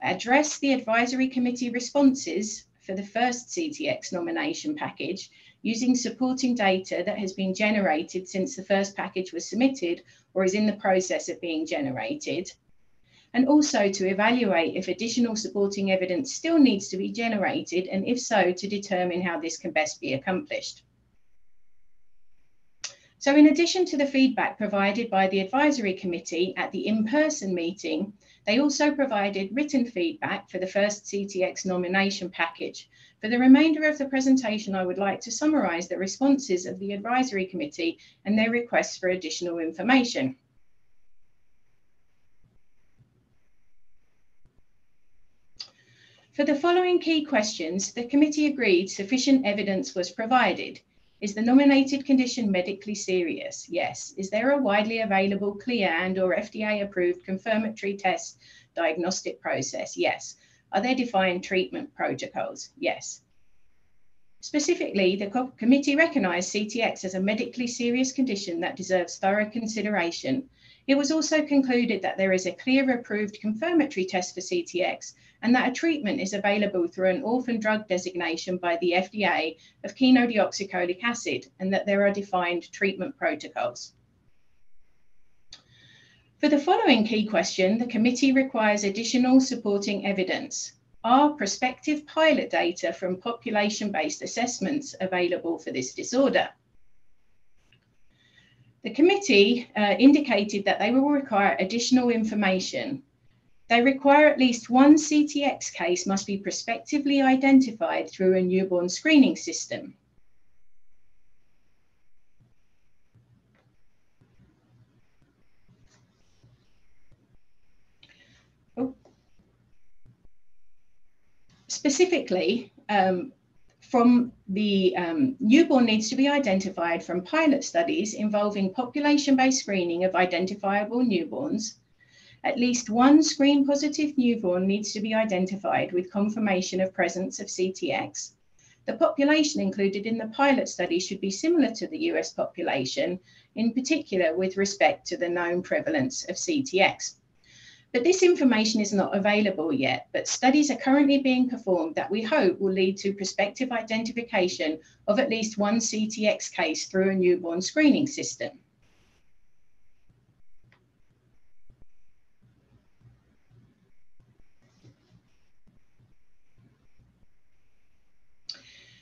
address the advisory committee responses for the first CTX nomination package using supporting data that has been generated since the first package was submitted or is in the process of being generated, and also to evaluate if additional supporting evidence still needs to be generated, and if so, to determine how this can best be accomplished. So in addition to the feedback provided by the advisory committee at the in-person meeting, they also provided written feedback for the first CTX nomination package. For the remainder of the presentation, I would like to summarise the responses of the advisory committee and their requests for additional information. For the following key questions, the committee agreed sufficient evidence was provided. Is the nominated condition medically serious? Yes. Is there a widely available, clear and or FDA approved confirmatory test diagnostic process? Yes. Are there defined treatment protocols? Yes. Specifically, the committee recognised CTX as a medically serious condition that deserves thorough consideration. It was also concluded that there is a clear approved confirmatory test for CTX and that a treatment is available through an orphan drug designation by the FDA of chenodeoxycholic acid and that there are defined treatment protocols. For the following key question, the committee requires additional supporting evidence. Are prospective pilot data from population-based assessments available for this disorder? The committee uh, indicated that they will require additional information they require at least one CTX case must be prospectively identified through a newborn screening system. Oh. Specifically, um, from the um, newborn needs to be identified from pilot studies involving population-based screening of identifiable newborns at least one screen positive newborn needs to be identified with confirmation of presence of CTX. The population included in the pilot study should be similar to the US population, in particular with respect to the known prevalence of CTX. But this information is not available yet, but studies are currently being performed that we hope will lead to prospective identification of at least one CTX case through a newborn screening system.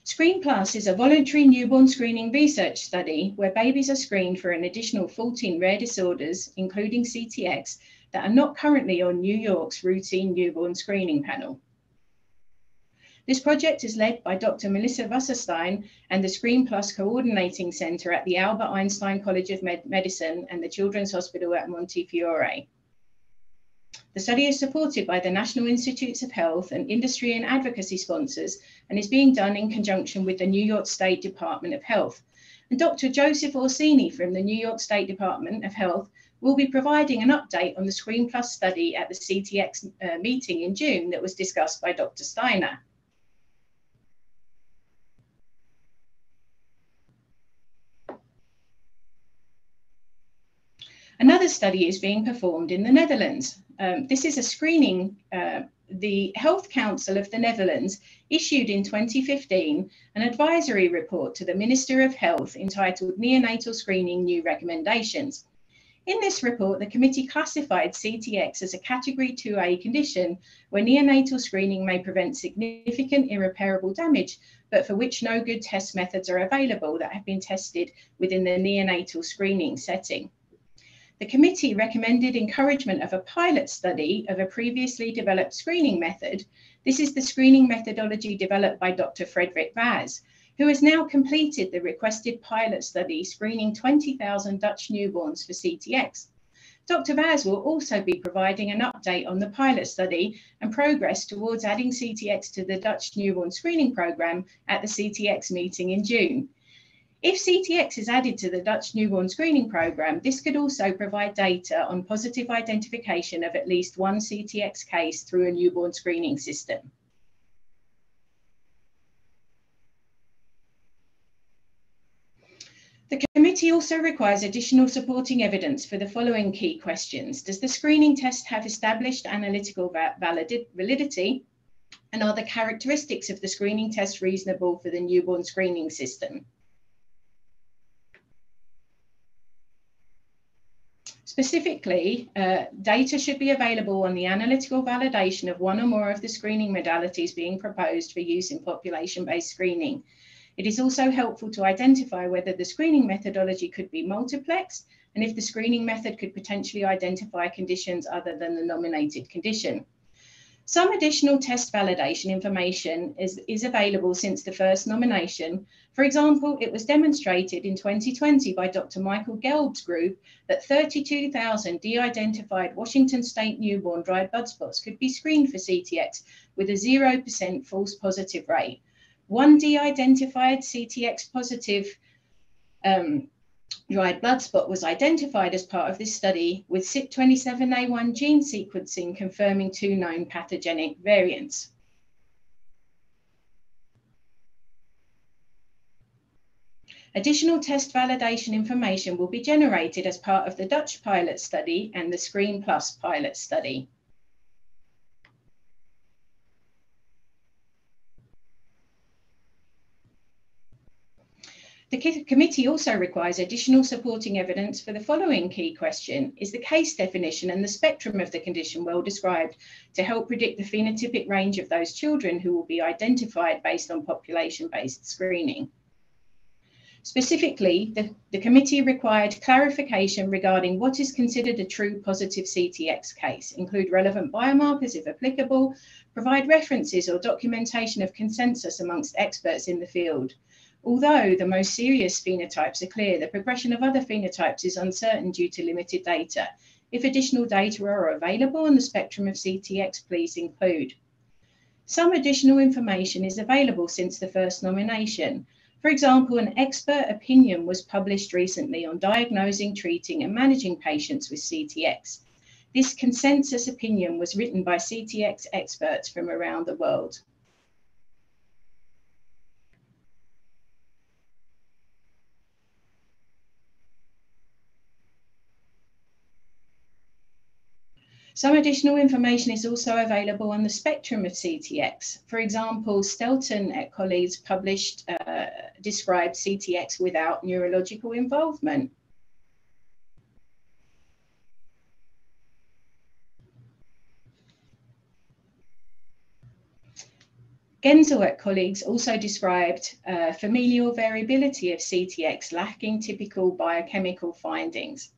Screen Plus is a voluntary newborn screening research study where babies are screened for an additional 14 rare disorders, including CTX, that are not currently on New York's routine newborn screening panel. This project is led by Dr. Melissa Wasserstein and the Screen Plus Coordinating Center at the Albert Einstein College of Med Medicine and the Children's Hospital at Montefiore. The study is supported by the National Institutes of Health and industry and advocacy sponsors and is being done in conjunction with the New York State Department of Health. And Dr. Joseph Orsini from the New York State Department of Health will be providing an update on the Screen Plus study at the CTX uh, meeting in June that was discussed by Dr. Steiner. Another study is being performed in the Netherlands. Um, this is a screening. Uh, the Health Council of the Netherlands issued in 2015 an advisory report to the Minister of Health entitled Neonatal Screening New Recommendations. In this report, the committee classified CTX as a category 2A condition where neonatal screening may prevent significant irreparable damage, but for which no good test methods are available that have been tested within the neonatal screening setting. The committee recommended encouragement of a pilot study of a previously developed screening method. This is the screening methodology developed by Dr. Frederick Vaz, who has now completed the requested pilot study screening 20,000 Dutch newborns for CTX. Dr. Vaz will also be providing an update on the pilot study and progress towards adding CTX to the Dutch newborn screening program at the CTX meeting in June. If CTX is added to the Dutch newborn screening program, this could also provide data on positive identification of at least one CTX case through a newborn screening system. The committee also requires additional supporting evidence for the following key questions. Does the screening test have established analytical validity? And are the characteristics of the screening test reasonable for the newborn screening system? Specifically, uh, data should be available on the analytical validation of one or more of the screening modalities being proposed for use in population-based screening. It is also helpful to identify whether the screening methodology could be multiplexed and if the screening method could potentially identify conditions other than the nominated condition. Some additional test validation information is, is available since the first nomination. For example, it was demonstrated in 2020 by Dr. Michael Gelb's group that 32,000 de-identified Washington state newborn dried blood spots could be screened for CTX with a 0% false positive rate. One de-identified CTX positive um, dried blood spot was identified as part of this study with CYP27A1 gene sequencing confirming two known pathogenic variants. Additional test validation information will be generated as part of the Dutch pilot study and the Screen Plus pilot study. The committee also requires additional supporting evidence for the following key question. Is the case definition and the spectrum of the condition well described to help predict the phenotypic range of those children who will be identified based on population-based screening? Specifically, the, the committee required clarification regarding what is considered a true positive CTX case, include relevant biomarkers if applicable, provide references or documentation of consensus amongst experts in the field, Although the most serious phenotypes are clear, the progression of other phenotypes is uncertain due to limited data. If additional data are available on the spectrum of CTX, please include. Some additional information is available since the first nomination. For example, an expert opinion was published recently on diagnosing, treating, and managing patients with CTX. This consensus opinion was written by CTX experts from around the world. Some additional information is also available on the spectrum of CTX. For example, Stelten et colleagues published, uh, described CTX without neurological involvement. Genzel et colleagues also described uh, familial variability of CTX lacking typical biochemical findings.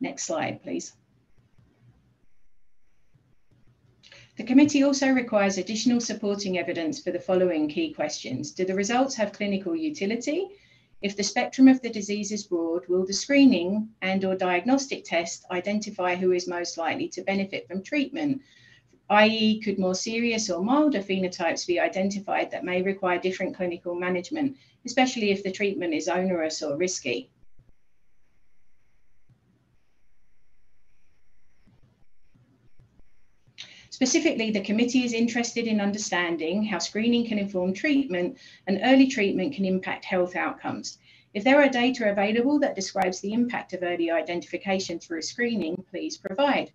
Next slide, please. The committee also requires additional supporting evidence for the following key questions. Do the results have clinical utility? If the spectrum of the disease is broad, will the screening and or diagnostic test identify who is most likely to benefit from treatment? i.e. could more serious or milder phenotypes be identified that may require different clinical management, especially if the treatment is onerous or risky? Specifically, the committee is interested in understanding how screening can inform treatment and early treatment can impact health outcomes. If there are data available that describes the impact of early identification through screening, please provide.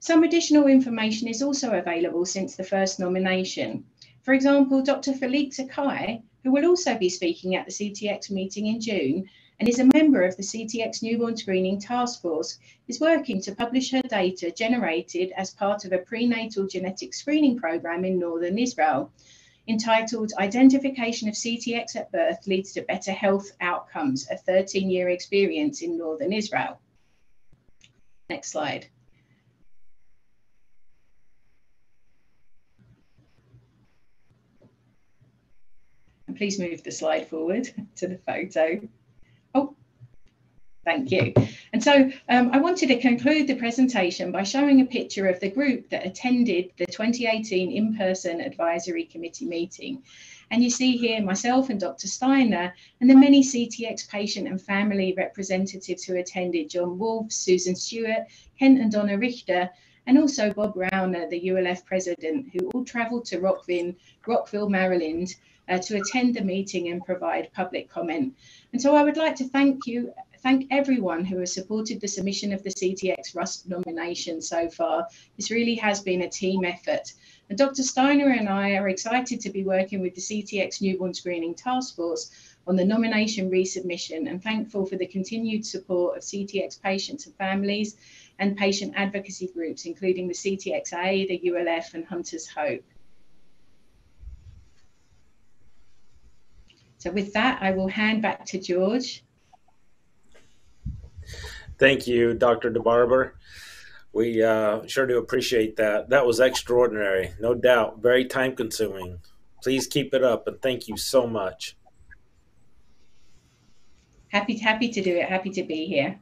Some additional information is also available since the first nomination. For example, Dr. Falik Zaccai, who will also be speaking at the CTX meeting in June, and is a member of the CTX Newborn Screening Task Force, is working to publish her data generated as part of a prenatal genetic screening program in northern Israel entitled Identification of CTX at Birth Leads to Better Health Outcomes, a 13 year experience in northern Israel. Next slide. And please move the slide forward to the photo. Oh, thank you. And so um, I wanted to conclude the presentation by showing a picture of the group that attended the 2018 in-person advisory committee meeting. And you see here myself and Dr. Steiner and the many CTX patient and family representatives who attended, John Wolf, Susan Stewart, Kent and Donna Richter, and also Bob Rauner, the ULF president, who all travelled to Rockville, Rockville, Maryland uh, to attend the meeting and provide public comment. And so I would like to thank you, thank everyone who has supported the submission of the CTX RUSP nomination so far. This really has been a team effort. And Dr. Steiner and I are excited to be working with the CTX Newborn Screening Task Force on the nomination resubmission and thankful for the continued support of CTX patients and families and patient advocacy groups, including the CTXA, the ULF, and Hunters Hope. So with that, I will hand back to George. Thank you, Dr. DeBarber. We uh, sure do appreciate that. That was extraordinary, no doubt, very time consuming. Please keep it up and thank you so much. Happy, happy to do it. Happy to be here.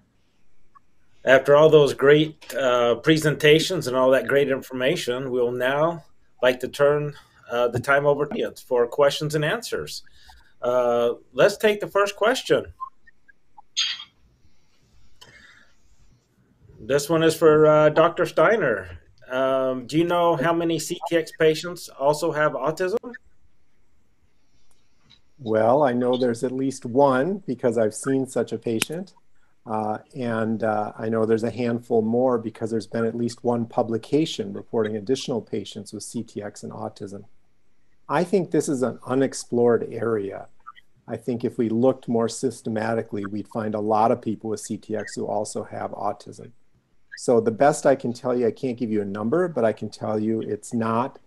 After all those great uh, presentations and all that great information, we'll now like to turn uh, the time over to you for questions and answers. Uh, let's take the first question. This one is for uh, Dr. Steiner. Um, do you know how many CTX patients also have autism? Well, I know there's at least one because I've seen such a patient. Uh, and uh, I know there's a handful more because there's been at least one publication reporting additional patients with CTX and autism. I think this is an unexplored area. I think if we looked more systematically, we'd find a lot of people with CTX who also have autism. So the best I can tell you, I can't give you a number, but I can tell you it's not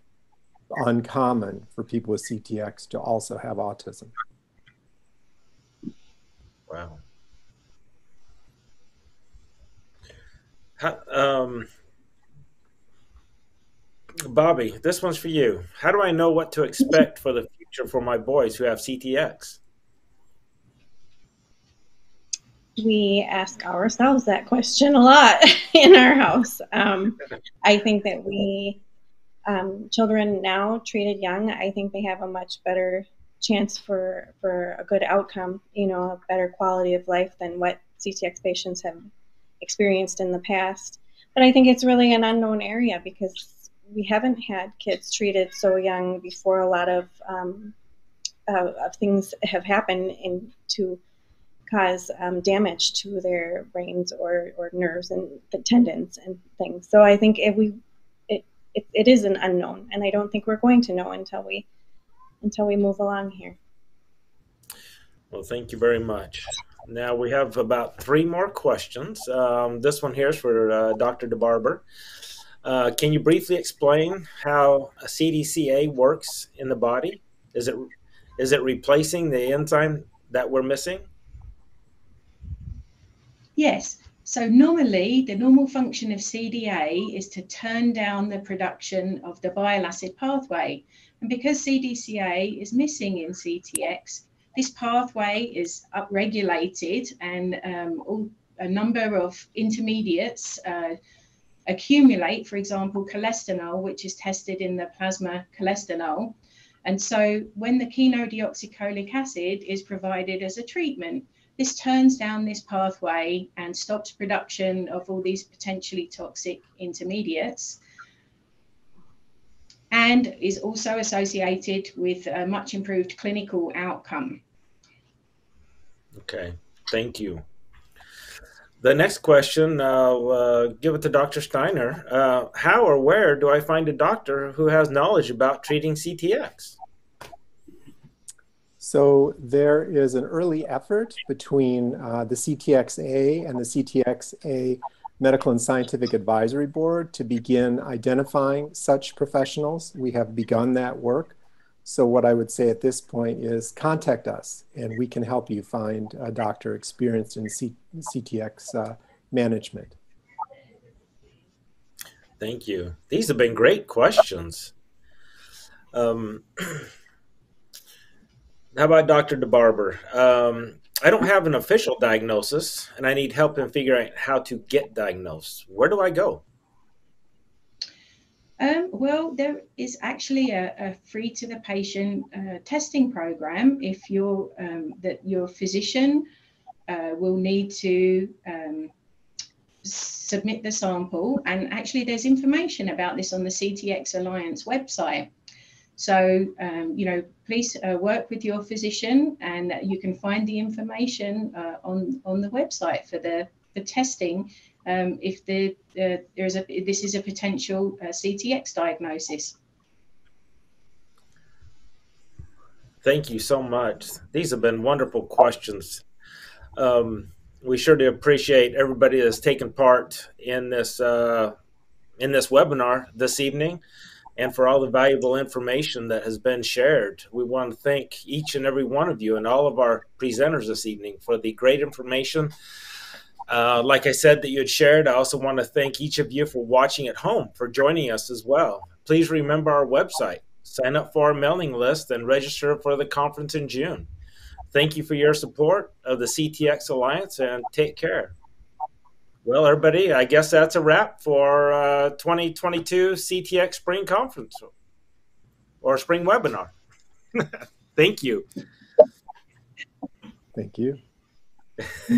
uncommon for people with CTX to also have autism. Wow. How, um, Bobby, this one's for you. How do I know what to expect for the future for my boys who have CTX? We ask ourselves that question a lot in our house. Um, I think that we, um, children now treated young, I think they have a much better chance for, for a good outcome, you know, a better quality of life than what CTX patients have experienced in the past. But I think it's really an unknown area because we haven't had kids treated so young before a lot of, um, uh, of things have happened in, to cause um, damage to their brains or, or nerves and tendons and things. So I think if we, it, it, it is an unknown, and I don't think we're going to know until we, until we move along here. Well, thank you very much. Now we have about three more questions. Um, this one here is for uh, Dr. DeBarber. Uh, can you briefly explain how a CDCA works in the body? Is it is it replacing the enzyme that we're missing? Yes. So normally the normal function of CDA is to turn down the production of the bile acid pathway. And because CDCA is missing in CTX, this pathway is upregulated and um, all, a number of intermediates uh, accumulate, for example, cholesterol, which is tested in the plasma cholesterol. And so when the chenodeoxycholic acid is provided as a treatment, this turns down this pathway and stops production of all these potentially toxic intermediates and is also associated with a much improved clinical outcome. Okay, thank you. The next question, I'll uh, give it to Dr. Steiner. Uh, how or where do I find a doctor who has knowledge about treating CTX? So there is an early effort between uh, the CTXA and the CTXA Medical and Scientific Advisory Board to begin identifying such professionals. We have begun that work. So what I would say at this point is contact us and we can help you find a doctor experienced in C CTX uh, management. Thank you. These have been great questions. Um, How about Dr. DeBarber? Um, I don't have an official diagnosis, and I need help in figuring out how to get diagnosed. Where do I go? Um, well, there is actually a, a free to the patient uh, testing program. If your um, that your physician uh, will need to um, submit the sample, and actually, there's information about this on the CTX Alliance website. So, um, you know, please uh, work with your physician and you can find the information uh, on, on the website for the for testing um, if the, uh, there's a, this is a potential uh, CTX diagnosis. Thank you so much. These have been wonderful questions. Um, we sure do appreciate everybody that's taken part in this uh, in this webinar this evening and for all the valuable information that has been shared. We want to thank each and every one of you and all of our presenters this evening for the great information. Uh, like I said, that you had shared, I also want to thank each of you for watching at home, for joining us as well. Please remember our website, sign up for our mailing list, and register for the conference in June. Thank you for your support of the CTX Alliance and take care. Well, everybody, I guess that's a wrap for uh, 2022 CTX Spring Conference or Spring Webinar. Thank you. Thank you.